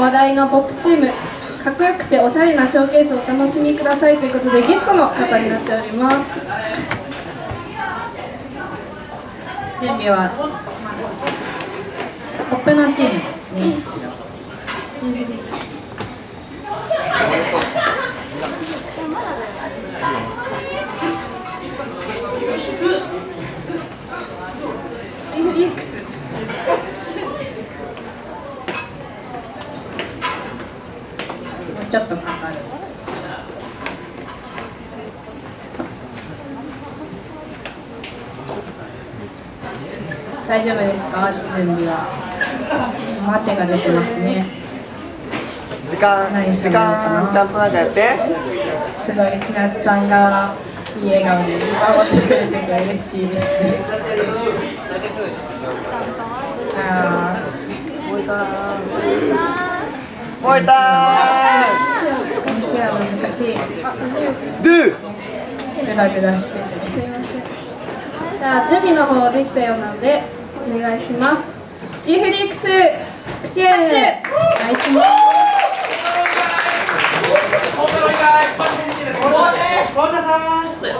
も話題のポップチームかっこよくておしゃれなショーケースをお楽しみくださいということでゲストの方になっております。準備は？ポップのチームですね、準備でエフリックスもうちょっとかかる大丈夫ですか？準備は。待てが出てますね。時間何して時間ちゃんとなんかやって。すごい千夏さんがいい笑顔で見守ってくれてて嬉しいですね。あー。燃えた燃えた私は難しい。しててすいません。じゃあ準備の方できたようなのでお願いします。ジーフリックスクシューお願いします「